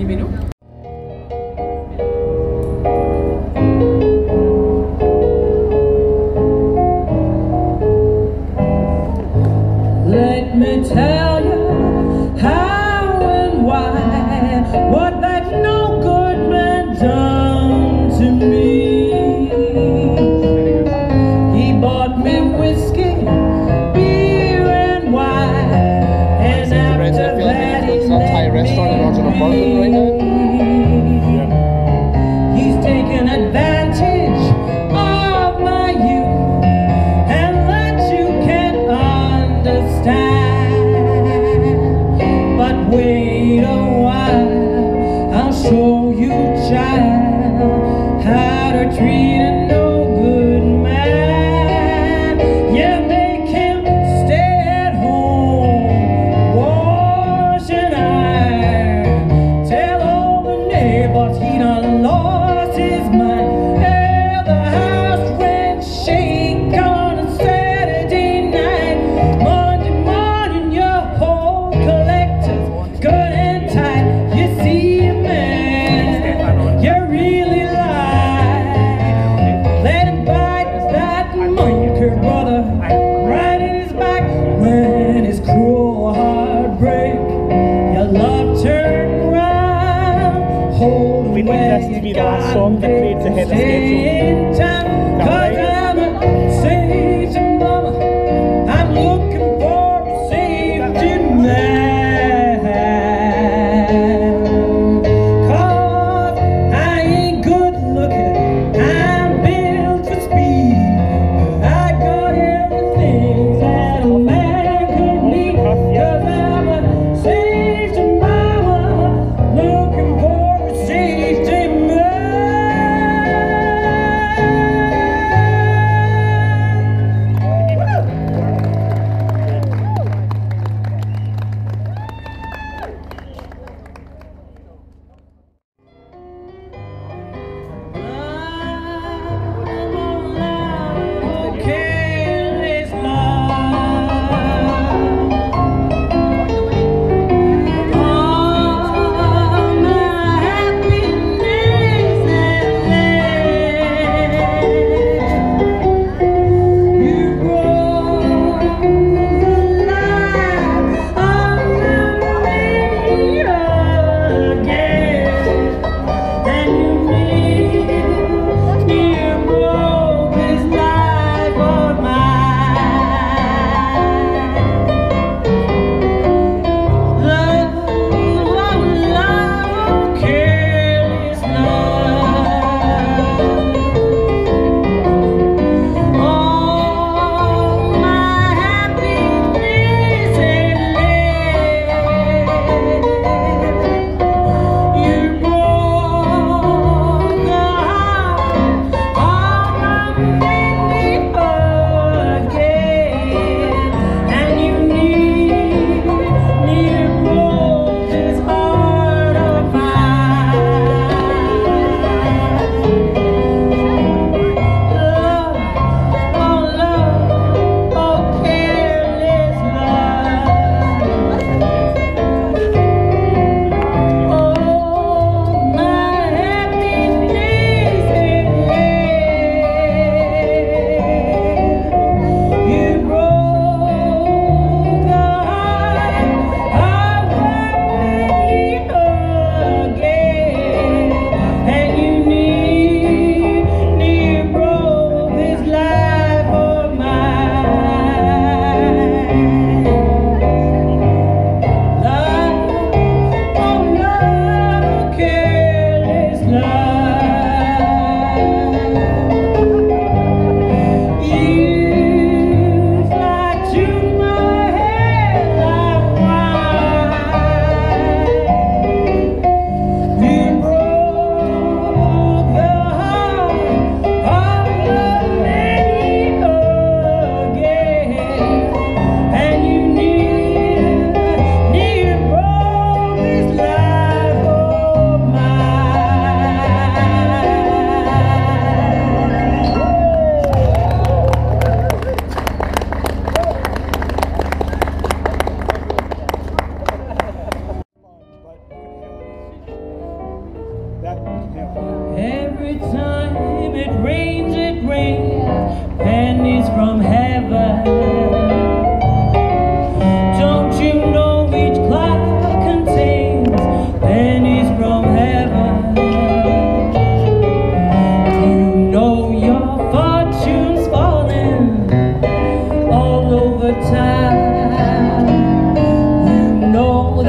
Ribeirão? Wait a while, I'll show hold We want this to be the last song that plays ahead of schedule. That way. Sage mama.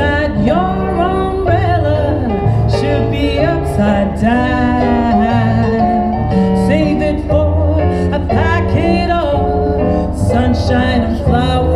that your umbrella should be upside down. Save it for a packet of sunshine and flowers.